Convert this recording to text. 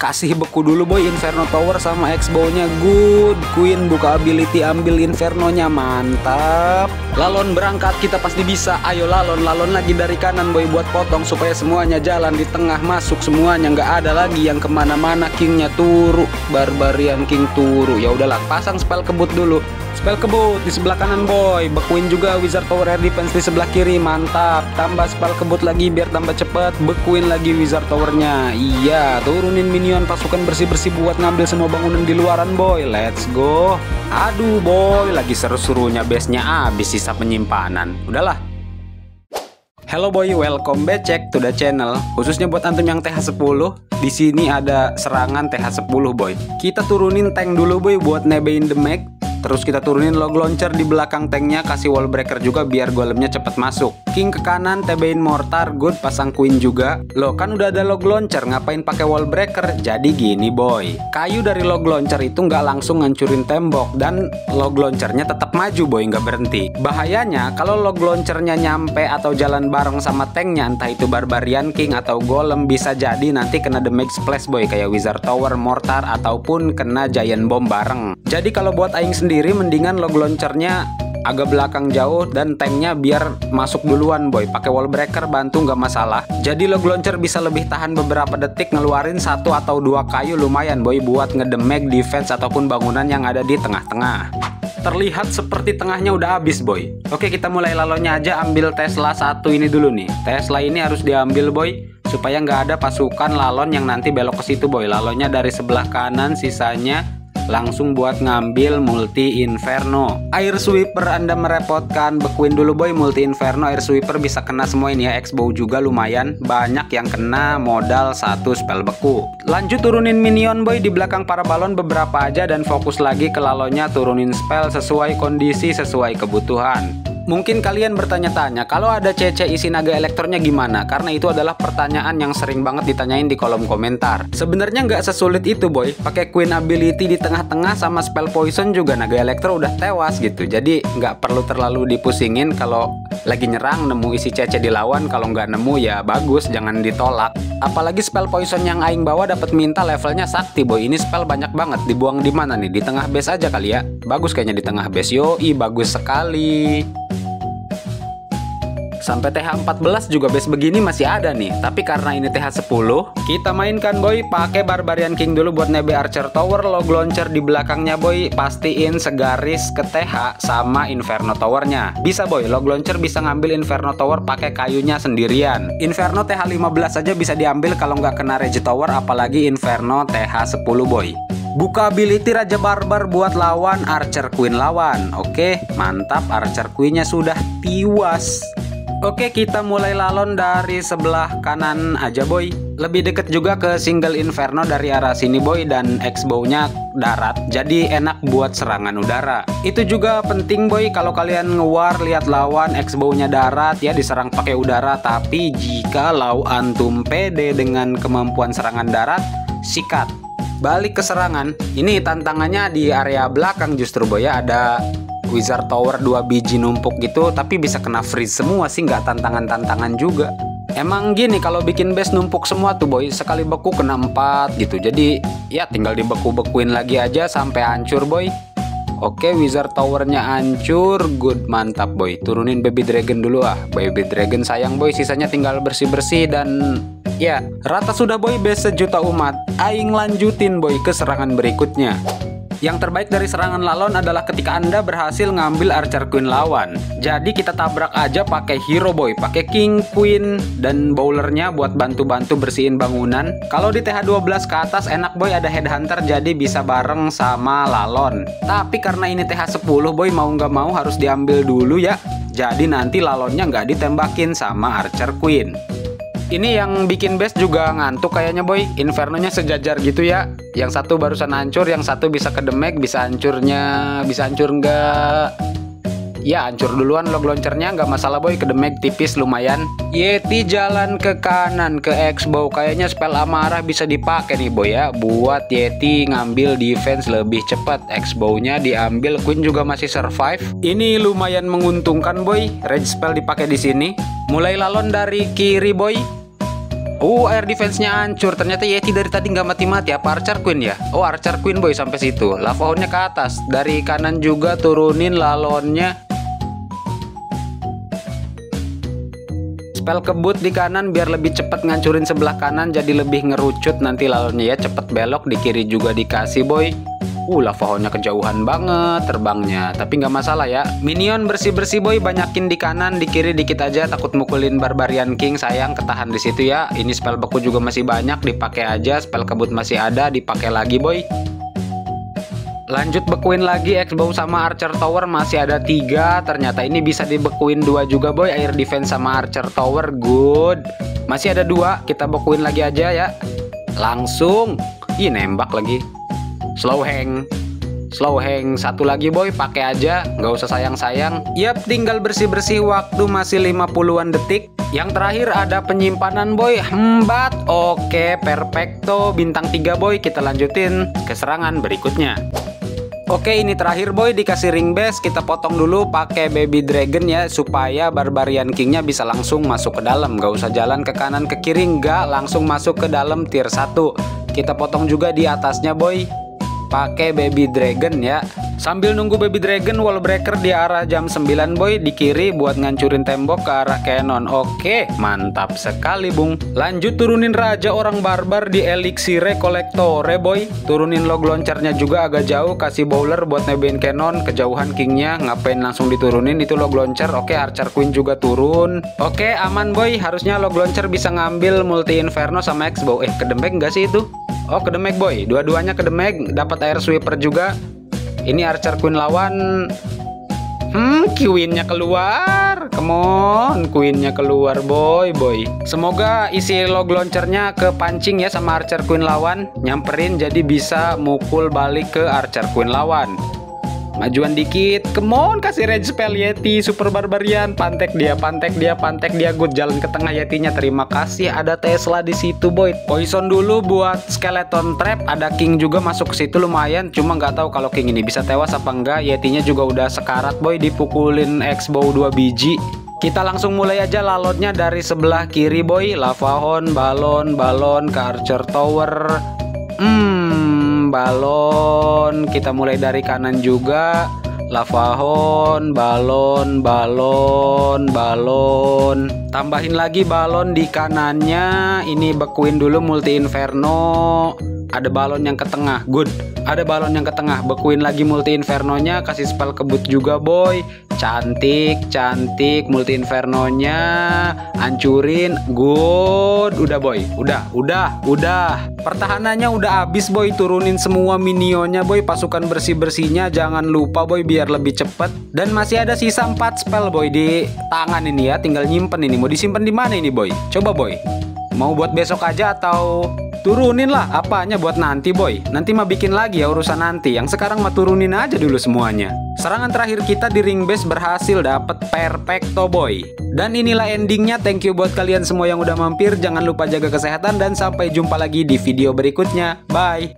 kasih beku dulu boy. Inferno Tower sama X-Bow-nya good. Queen buka ability ambil Inferno-nya. Mantap. Lalon berangkat kita pasti bisa. Ayo Lalon Lalon lagi dari kanan boy. Buat potong supaya semuanya jalan. Di tengah masuk semuanya nggak ada lagi yang ke mana-mana. Kingnya turu Barbarian King turu. Ya udahlah pasang spell kebut dulu Spell kebut di sebelah kanan boy. Bekuin juga Wizard Tower Air Defense di sebelah kiri. Mantap. Tambah spell kebut lagi biar tambah cepet. Bekuin lagi Wizard Towernya Iya turunin minion pasukan bersih-bersih buat ngambil semua bangunan di luaran boy. Let's go. Aduh boy. Lagi seru-serunya base-nya abis sisa penyimpanan. Udahlah. Hello boy, welcome back to the channel. Khususnya buat antum yang TH10, di sini ada serangan TH10 boy. Kita turunin tank dulu boy buat nebein the mag Terus kita turunin log launcher di belakang tanknya kasih wall breaker juga biar golemnya cepet masuk. King ke kanan, tebein mortar, good pasang queen juga. Loh kan udah ada log launcher, ngapain pakai wall breaker? Jadi gini boy, kayu dari log launcher itu nggak langsung ngancurin tembok dan log launchernya tetap maju boy, nggak berhenti. Bahayanya kalau log launchernya nyampe atau jalan bareng sama tanknya entah itu barbarian king atau golem bisa jadi nanti kena damage splash boy kayak wizard tower, mortar ataupun kena giant bomb bareng. Jadi kalau buat aing sendiri sendiri mendingan log launchernya agak belakang jauh dan tanknya biar masuk duluan boy. Pakai wall breaker bantu nggak masalah. Jadi log launcher bisa lebih tahan beberapa detik ngeluarin satu atau dua kayu lumayan boy buat ngedemeg defense ataupun bangunan yang ada di tengah-tengah. Terlihat seperti tengahnya udah habis boy. Oke kita mulai lalonya aja ambil Tesla satu ini dulu nih. Tesla ini harus diambil boy supaya nggak ada pasukan lalon yang nanti belok ke situ boy. Lalonnya dari sebelah kanan sisanya langsung buat ngambil multi inferno. Air sweeper anda merepotkan. Bekuin dulu boy multi inferno. Air sweeper bisa kena semua ini ya. Exbow juga lumayan. Banyak yang kena modal satu spell beku. Lanjut turunin minion boy. Di belakang para balon beberapa aja dan fokus lagi ke lalonya. Turunin spell sesuai kondisi sesuai kebutuhan Mungkin kalian bertanya-tanya, kalau ada CC isi naga elektornya gimana? Karena itu adalah pertanyaan yang sering banget ditanyain di kolom komentar. Sebenarnya nggak sesulit itu boy, pakai Queen Ability di tengah-tengah sama spell Poison juga naga elektro udah tewas gitu. Jadi nggak perlu terlalu dipusingin kalau lagi nyerang nemu isi CC di lawan, kalau nggak nemu ya bagus, jangan ditolak. Apalagi spell Poison yang Aing bawa dapat minta levelnya sakti boy. Ini spell banyak banget, dibuang di mana nih? Di tengah base aja kali ya. Bagus kayaknya di tengah base. Yoi, bagus sekali. Sampai TH14 juga base begini masih ada nih. Tapi karena ini TH10, kita mainkan boy pakai Barbarian King dulu buat nebe Archer Tower, log launcher di belakangnya boy. Pastiin segaris ke TH sama Inferno Towernya. Bisa boy, log launcher bisa ngambil Inferno Tower pakai kayunya sendirian. Inferno TH15 aja bisa diambil kalau nggak kena Rage Tower, apalagi Inferno TH10 boy. Buka ability Raja Barbar buat lawan Archer Queen lawan. Oke, mantap Archer Queennya sudah tiwas. Oke kita mulai lalon dari sebelah kanan aja boy. Lebih deket juga ke single inferno dari arah sini boy Dan X-bow-nya darat. Jadi enak buat serangan udara. Itu juga penting boy kalau kalian ngewar lihat lawan X-bow-nya darat ya diserang pakai udara. Tapi jika lau antum pede dengan kemampuan serangan darat Sikat. Balik ke serangan. Ini tantangannya di area belakang justru boy ya. Ada Wizard Tower dua biji numpuk gitu tapi bisa kena freeze semua sih nggak tantangan-tantangan juga. Emang gini kalau bikin base numpuk semua tuh boy sekali beku kena 4 gitu. Jadi ya tinggal dibeku-bekuin lagi aja sampai hancur boy. Oke Wizard Towernya hancur. Good mantap boy. Turunin Baby Dragon dulu ah. Baby Dragon sayang boy. Sisanya tinggal bersih-bersih dan Ya rata sudah boy. Base sejuta umat. Aing lanjutin boy ke serangan berikutnya yang terbaik dari serangan lalon adalah ketika Anda berhasil ngambil archer queen lawan. Jadi kita tabrak aja pakai hero boy, pakai king, queen, dan bowlernya buat bantu-bantu bersihin bangunan. Kalau di TH12 ke atas enak boy ada headhunter jadi bisa bareng sama lalon. Tapi karena ini TH10 boy mau nggak mau harus diambil dulu ya. Jadi nanti lalonnya nggak ditembakin sama archer queen. Ini yang bikin base juga ngantuk kayaknya boy. Infernonya sejajar gitu ya. Yang satu barusan hancur Yang satu bisa kedemek Bisa hancurnya Bisa hancur nggak Ya hancur duluan log launchernya nggak masalah boy. Kedemek tipis lumayan. Yeti jalan ke kanan ke X-Bow. Kayaknya spell amarah bisa dipakai nih boy ya. Buat Yeti ngambil defense lebih cepat. X-Bow-nya diambil Queen juga masih survive. Ini lumayan menguntungkan boy. Rage spell dipakai di sini. Mulai lalon dari kiri boy Uh, air defense-nya hancur. Ternyata Yeti dari tadi nggak mati-mati. Apa Archer Queen ya? Oh, Archer Queen boy sampai situ. Lava Hound-nya ke atas. Dari kanan juga turunin lalonnya. Spell kebut di kanan biar lebih cepat ngancurin sebelah kanan jadi lebih ngerucut nanti lalonnya ya cepet belok di kiri juga dikasih boy Uh, lava nya kejauhan banget terbangnya. Tapi nggak masalah ya. Minion bersih-bersih boy, banyakin di kanan, di kiri dikit aja. Takut mukulin Barbarian King, sayang ketahan di situ ya. Ini spell beku juga masih banyak, dipakai aja. Spell kebut masih ada, dipakai lagi boy. Lanjut bekuin lagi X-Bow sama Archer Tower masih ada tiga. Ternyata ini bisa dibekuin dua juga boy. Air defense sama Archer Tower good. Masih ada dua, kita bekuin lagi aja ya. Langsung. Ih nembak lagi slow hang. Slow hang. Satu lagi boy. Pakai aja. Nggak usah sayang-sayang. Yap tinggal bersih-bersih waktu masih 50-an detik. Yang terakhir ada penyimpanan boy. Hembat. Oke perfecto. Bintang 3 boy. Kita lanjutin ke serangan berikutnya. Oke ini terakhir boy. Dikasih ring base kita potong dulu pakai baby dragon ya supaya barbarian kingnya bisa langsung masuk ke dalam. Gak usah jalan ke kanan ke kiri. Nggak langsung masuk ke dalam tier 1 kita potong juga di atasnya boy pakai baby dragon ya. Sambil nunggu baby dragon wall breaker di arah jam 9 boy di kiri buat ngancurin tembok ke arah cannon oke mantap sekali bung. Lanjut turunin raja orang barbar di elixire collectore boy. Turunin log launchernya juga agak jauh kasih bowler buat nebein cannon kejauhan kingnya ngapain langsung diturunin? Itu log launcher. Oke archer queen juga turun. Oke aman boy. Harusnya log launcher bisa ngambil multi inferno sama x bow eh kedembek nggak sih itu Oh ke Demek boy, dua-duanya ke Demek, dapat air sweeper juga. Ini Archer Queen lawan. Hmm, Queennya keluar. Come on, Queennya keluar boy boy. Semoga isi log launchernya ke pancing ya sama Archer Queen lawan, nyamperin jadi bisa mukul balik ke Archer Queen lawan. Majuan dikit, come on kasih rage spell Yeti super barbarian, pantek dia, pantek dia, pantek dia, good jalan ke tengah Yetinya. Terima kasih ada Tesla di situ boy. Poison dulu buat skeleton trap, ada King juga masuk ke situ lumayan, cuma nggak tahu kalau King ini bisa tewas apa enggak. Yetinya juga udah sekarat boy, dipukulin X-bow 2 biji. Kita langsung mulai aja lalotnya dari sebelah kiri boy, lava horn, balon, balon ke archer tower. Hmm, balon kita mulai dari kanan juga. Lavahon balon balon balon tambahin lagi balon di kanannya. Ini bekuin dulu multi inferno. Ada balon yang ke tengah. Good. Ada balon yang ke tengah. Bekuin lagi multi infernonya. Kasih spell kebut juga boy. Cantik cantik multi infernonya. Hancurin. Good. Udah boy. Udah udah udah. Pertahanannya udah habis boy. Turunin semua minionnya boy. Pasukan bersih bersihnya jangan lupa boy biar lebih cepet. Dan masih ada sisa 4 spell boy di tangan ini ya. Tinggal nyimpen ini mau disimpan di mana ini boy? Coba boy. Mau buat besok aja atau Turunin lah apanya buat nanti boy? Nanti mah bikin lagi ya urusan nanti. Yang sekarang mah turunin aja dulu semuanya. Serangan terakhir kita di ring base berhasil dapet perfecto boy. Dan inilah endingnya. Thank you buat kalian semua yang udah mampir. Jangan lupa jaga kesehatan dan sampai jumpa lagi di video berikutnya. Bye